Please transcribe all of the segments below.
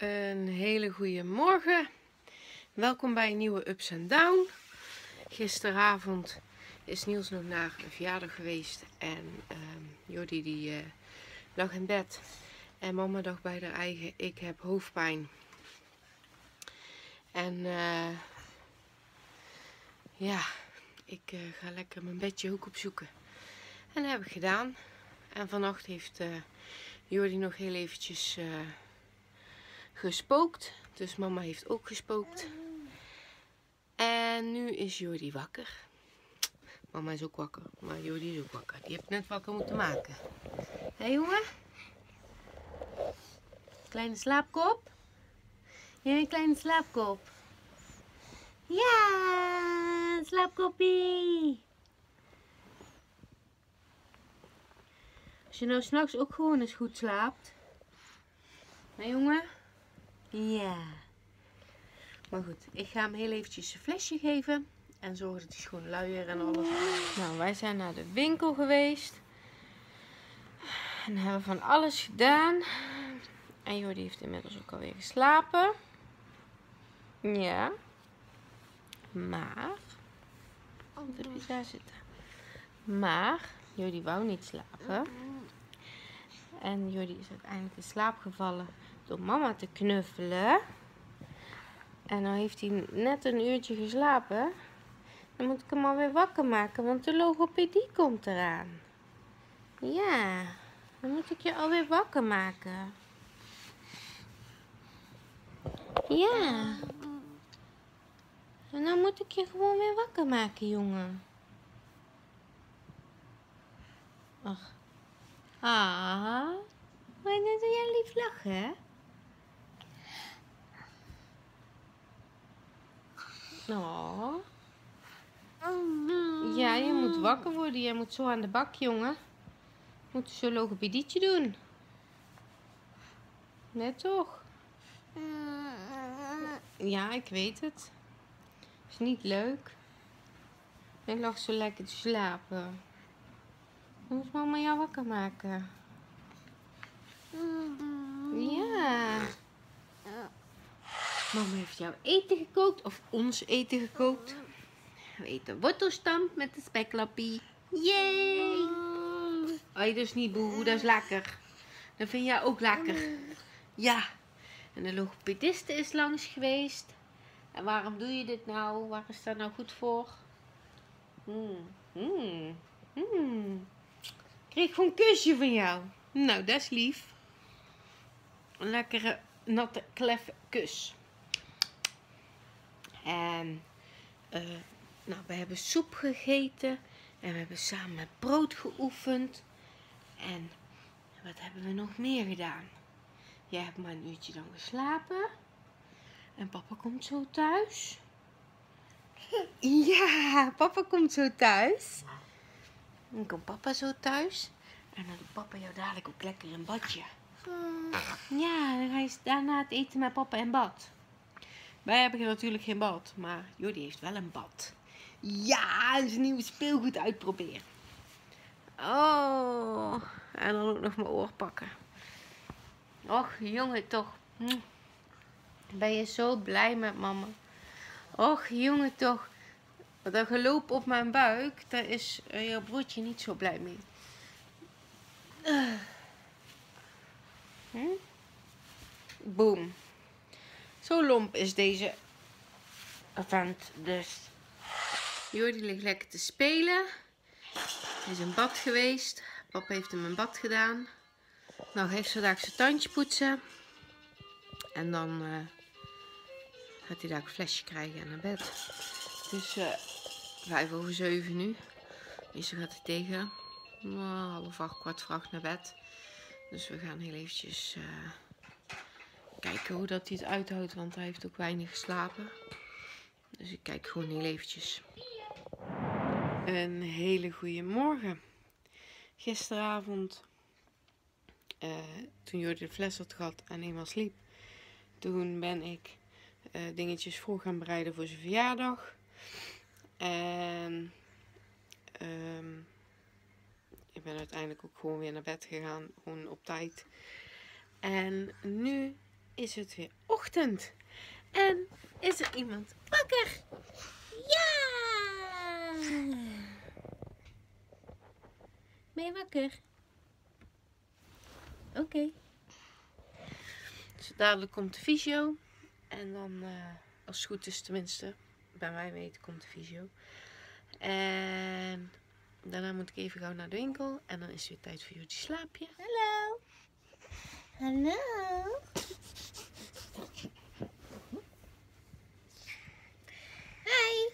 Een hele goede morgen. Welkom bij een nieuwe Ups and Down. Gisteravond is Niels nog naar een verjaardag geweest en um, Jordi die uh, lag in bed. En mama dacht bij haar eigen, ik heb hoofdpijn. En uh, ja, ik uh, ga lekker mijn bedje ook opzoeken. En dat heb ik gedaan. En vannacht heeft Jordi nog heel eventjes gespookt. Dus mama heeft ook gespookt. En nu is Jordi wakker. Mama is ook wakker, maar Jordi is ook wakker. Die heeft net wakker moeten maken. Hé hey, jongen? Kleine slaapkop? Jij een kleine slaapkop? Ja, slaapkoppie. Als je nou s'nachts ook gewoon eens goed slaapt. Hé jongen? Ja. Maar goed, ik ga hem heel eventjes een flesje geven. En zorgen dat hij schoon luier en alles. Nou, wij zijn naar de winkel geweest. En hebben van alles gedaan. En Jordi heeft inmiddels ook alweer geslapen. Ja. Maar. Oh, je daar zitten? Maar, Jordi wou niet slapen. En Jordi is uiteindelijk in slaap gevallen door mama te knuffelen. En dan heeft hij net een uurtje geslapen. Dan moet ik hem alweer wakker maken, want de logopedie komt eraan. Ja, dan moet ik je alweer wakker maken. Ja. En dan moet ik je gewoon weer wakker maken, jongen. Ach. Ah. Maar doe jij lief lachen, hè? Oh. Ja, je moet wakker worden. Jij moet zo aan de bak, jongen. Moet zo logopedietje doen. Net toch? Ja, ik weet het. Is niet leuk. Ik lag zo lekker te slapen. Moet mama jou wakker maken. Ja. Mama heeft jouw eten gekookt, of ons eten gekookt. We eten wortelstamp met de speklappie. Yay! Je dus niet boe, dat is lekker. Dat vind jij ook lekker. Ja. En de logopediste is langs geweest. En waarom doe je dit nou? Waar is dat nou goed voor? Hmm. Hmm. Hmm. Kreeg gewoon een kusje van jou. Nou, dat is lief. Een lekkere natte klef kus. En uh, nou, we hebben soep gegeten. En we hebben samen met brood geoefend. En wat hebben we nog meer gedaan? Jij hebt maar een uurtje dan geslapen. En papa komt zo thuis. Ja, papa komt zo thuis. Dan komt papa zo thuis. En dan doet papa jou dadelijk ook lekker een badje. Ja, dan ga je daarna het eten met papa in bad. Wij hebben natuurlijk geen bad, maar Jordi heeft wel een bad. Ja, zijn nieuwe speelgoed uitproberen. Oh, en dan ook nog mijn oor pakken. Och, jongen, toch. Hm. Ben je zo blij met mama? Och, jongen, toch. Dat geloop op mijn buik, daar is uh, je broertje niet zo blij mee. Uh. Hm? Boom. Zo lomp is deze vent dus. Jordi ligt lekker te spelen. Hij is in bad geweest. Papa heeft hem in bad gedaan. Nou, heeft ze daar zijn tandje poetsen. En dan uh, gaat hij daar een flesje krijgen en naar bed. Het is uh, vijf over zeven nu. Meestal gaat hij tegen uh, half acht, kwart voor acht naar bed. Dus we gaan heel eventjes... kijken hoe dat hij het uithoudt, want hij heeft ook weinig geslapen. Dus ik kijk gewoon heel eventjes. Een hele goede morgen. Gisteravond, uh, toen Jordi de fles had gehad en eenmaal sliep, toen ben ik uh, dingetjes voor gaan bereiden voor zijn verjaardag. En um, ik ben uiteindelijk ook gewoon weer naar bed gegaan, gewoon op tijd. En nu is het weer ochtend. En is er iemand wakker? Ja! Ben je wakker? Oké. Dus dadelijk komt de visio. En dan, uh, als het goed is tenminste, bij mij weten komt de visio. En daarna moet ik even gauw naar de winkel. En dan is het weer tijd voor jullie slaapje. Hallo. Hallo. Hi.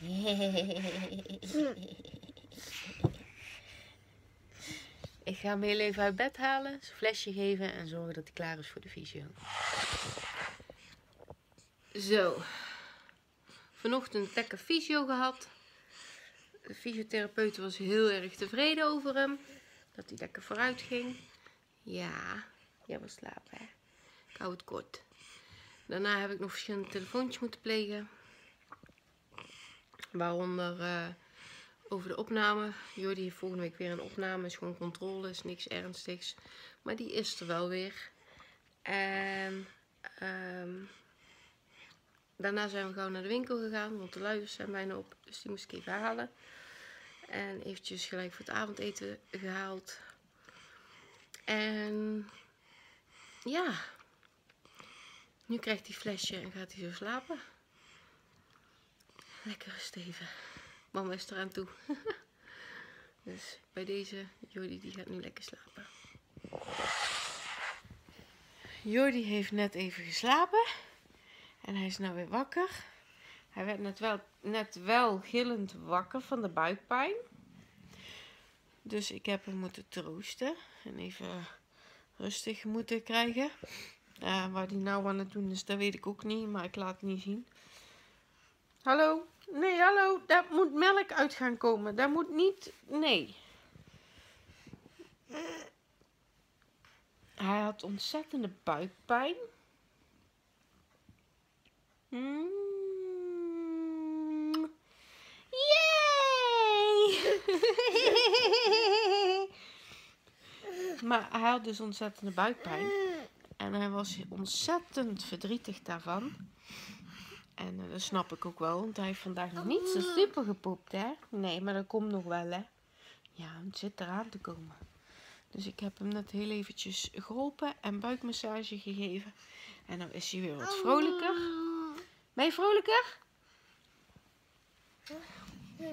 Ik ga hem heel even uit bed halen, zijn flesje geven en zorgen dat hij klaar is voor de visio. Zo. Vanochtend lekker visio gehad. De fysiotherapeut was heel erg tevreden over hem. Dat hij lekker vooruit ging. Ja, jij wil slapen hè. Ik hou het kort. Daarna heb ik nog verschillende telefoontjes moeten plegen. Waaronder uh, over de opname. Jordi heeft volgende week weer een opname. Is gewoon controle, is niks ernstigs. Maar die is er wel weer. En um, daarna zijn we gauw naar de winkel gegaan. Want de luiers zijn bijna op. Dus die moest ik even halen. En eventjes gelijk voor het avondeten gehaald. En ja, nu krijgt hij flesje en gaat hij zo slapen. Lekker steven. Mama is eraan toe. dus bij deze, Jordi die gaat nu lekker slapen. Jordi heeft net even geslapen. En hij is nou weer wakker. Hij werd net wel, net wel gillend wakker van de buikpijn. Dus ik heb hem moeten troosten. En even rustig moeten krijgen. Uh, waar hij nou aan het doen is, dat weet ik ook niet. Maar ik laat het niet zien. Hallo? Nee, hallo. Daar moet melk uit gaan komen. Daar moet niet... Nee. Hij had ontzettende buikpijn. Mm. Yay! maar hij had dus ontzettende buikpijn. En hij was ontzettend verdrietig daarvan. En uh, dat snap ik ook wel, want hij heeft vandaag nog niet zo super gepoept, hè? Nee, maar dat komt nog wel, hè? Ja, het zit eraan te komen. Dus ik heb hem net heel eventjes geholpen en buikmassage gegeven. En dan is hij weer wat vrolijker. Ben je vrolijker?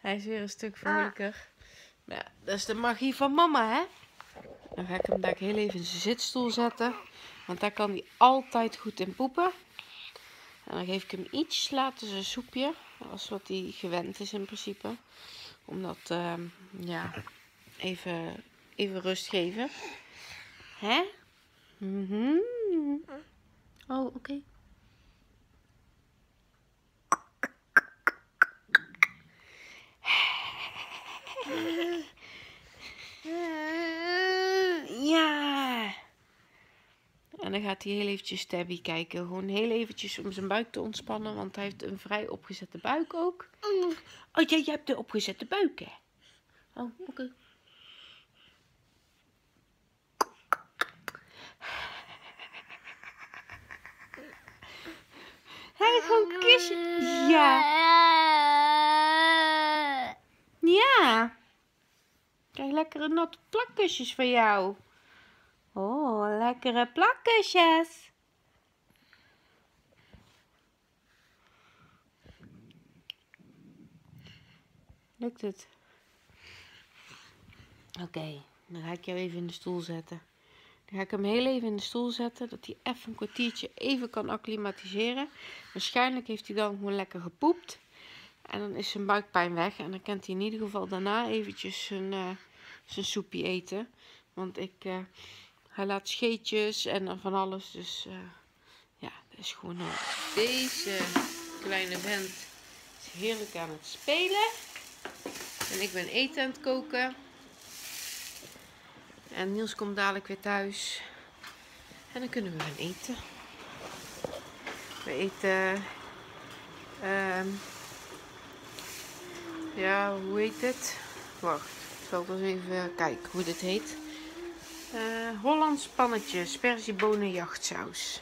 Hij is weer een stuk vrolijker. Ja, dat is de magie van mama, hè? Dan ga ik hem daar heel even in zijn zitstoel zetten. Want daar kan hij altijd goed in poepen. En dan geef ik hem iets later zijn soepje. Als wat hij gewend is in principe. Omdat, uh, ja, even, even rust geven. Hè? Mm Oh, oké. Ja. En dan gaat hij heel eventjes Tabby kijken. Gewoon heel eventjes om zijn buik te ontspannen. Want hij heeft een vrij opgezette buik ook. Oh, jij, jij hebt de opgezette buik, hè? Oh, oké. Hij wil gewoon kussen. Ja. Ja. Krijg lekkere natte plakkusjes van jou. Lekkere plakkusjes. Lukt het? Oké, dan ga ik jou even in de stoel zetten. Dan ga ik hem heel even in de stoel zetten, dat hij even een kwartiertje even kan acclimatiseren. Waarschijnlijk heeft hij dan gewoon lekker gepoept. En dan is zijn buikpijn weg. En dan kan hij in ieder geval daarna eventjes zijn, uh, zijn soepje eten. Want ik, uh, hij laat scheetjes en van alles. Dus uh, ja, dat is gewoon nodig. Deze kleine vent is heerlijk aan het spelen. En ik ben eten aan het koken. En Niels komt dadelijk weer thuis. En dan kunnen we gaan eten. We eten... Uh, ja, hoe heet het? Wacht, ik zal eens even kijken hoe dit heet. Eh, Hollands pannetje, sperziebonen jachtsaus.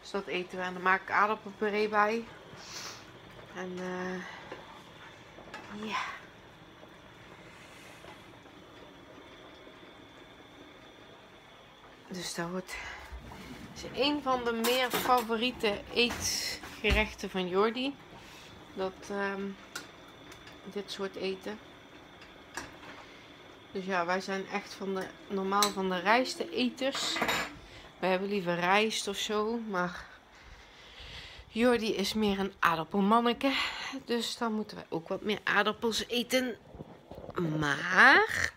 Dus dat eten we en dan maak ik aardappelpuree bij. En eh, ja. Dus dat wordt is een van de meer favoriete eetgerechten van Jordi. Dat ehm, dit soort eten. Dus ja, wij zijn echt van de, normaal van de rijste eters. We hebben liever rijst of zo, maar Jordi is meer een aardappelmanneke. Dus dan moeten wij ook wat meer aardappels eten. Maar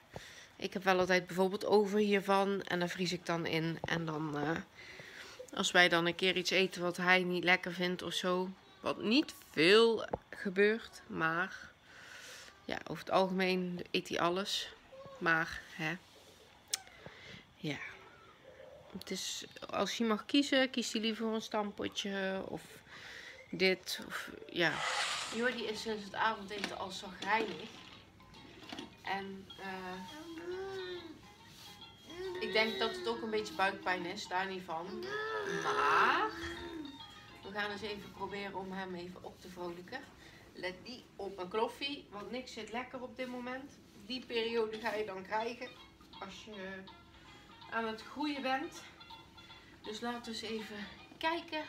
ik heb wel altijd bijvoorbeeld over hiervan en daar vries ik dan in. En dan, uh, als wij dan een keer iets eten wat hij niet lekker vindt of zo, wat niet veel gebeurt, maar ja, over het algemeen eet hij alles. Maar, hè. Ja. Het is, als je mag kiezen, kiest hij liever een stampotje of dit. Of, ja. Jordi is sinds het avondeten al zagrijnig. En uh, ik denk dat het ook een beetje buikpijn is, daar niet van. Maar we gaan eens even proberen om hem even op te vrolijken. Let die op een kloffie, want niks zit lekker op dit moment die periode ga je dan krijgen als je aan het groeien bent. Dus laten we eens even kijken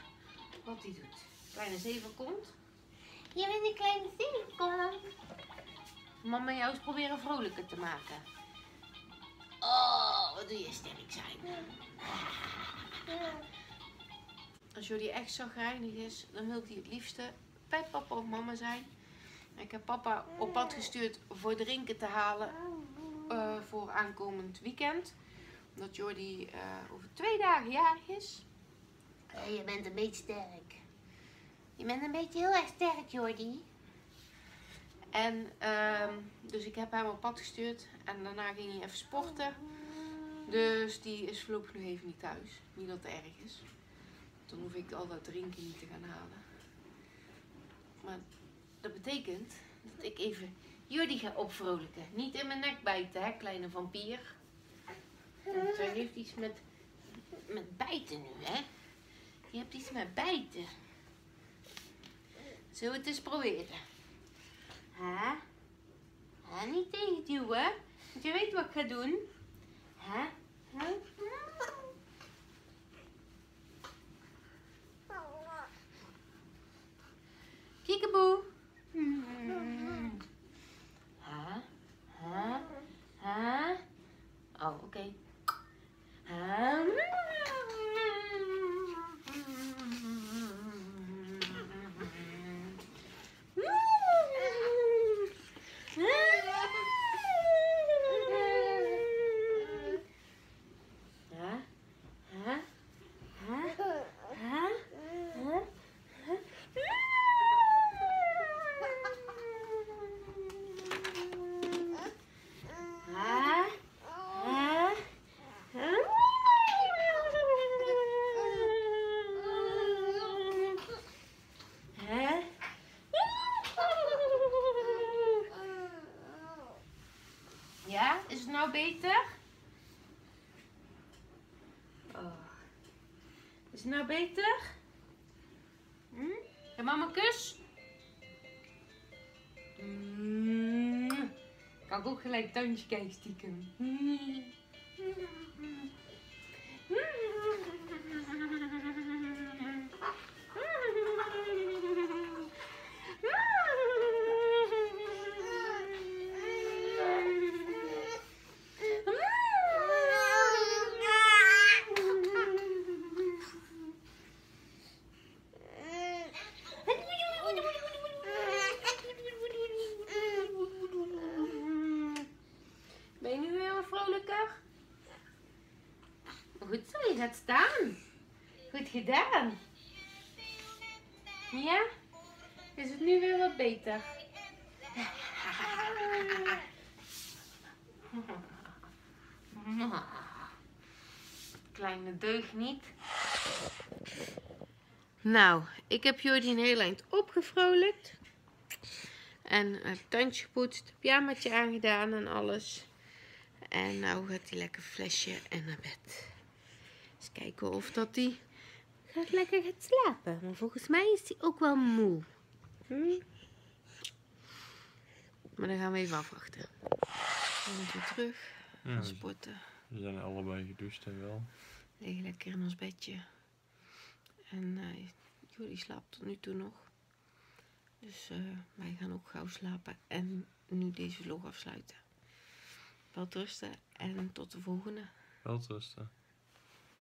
wat hij doet. Kleine zeven komt. Je bent een kleine zeven Mama jou eens proberen vrolijker te maken. Oh, wat doe je sterk zijn. Als jullie echt zo grijnig is, dan wil hij het liefste bij papa of mama zijn. Ik heb papa op pad gestuurd voor drinken te halen uh, voor aankomend weekend. Omdat Jordi uh, over twee dagen jarig is. Uh, je bent een beetje sterk. Je bent een beetje heel erg sterk, Jordi. En uh, dus ik heb hem op pad gestuurd en daarna ging hij even sporten. Dus die is voorlopig nu even niet thuis. Niet dat het erg is. Dan hoef ik al dat drinken niet te gaan halen. Maar dat betekent dat ik even jullie ga opvrolijken. Niet in mijn nek bijten, hè, kleine vampier. Want hij heeft iets met, met bijten nu, hè. Je hebt iets met bijten. Zullen we het eens proberen? Hè? Hè, niet tegenduwen. Want je weet wat ik ga doen. Hè? Hè? Kiekeboe. Beter? Oh. Is het nou beter? Hm? Mama kus? Mm. Ik ook gelijk tuintje kijken stiekem. Mm. Ja? Is het nu weer wat beter? Kleine deugd niet. Nou, ik heb Jordi een heel eind opgevrolijkt. En het tandje gepoetst, pyjamaatje aangedaan en alles. En nou gaat hij lekker flesje en naar bed. Eens kijken of dat hij gaat lekker gaat slapen. Maar volgens mij is hij ook wel moe. Hm? Maar dan gaan we even afwachten. Dan moeten we terug gaan we sporten. we zijn allebei gedoucht en wel. Liggen lekker in ons bedje. En eh jullie slaapt tot nu toe nog. Dus eh, wij gaan ook gauw slapen en nu deze vlog afsluiten. Wel rusten en tot de volgende. Wel rusten.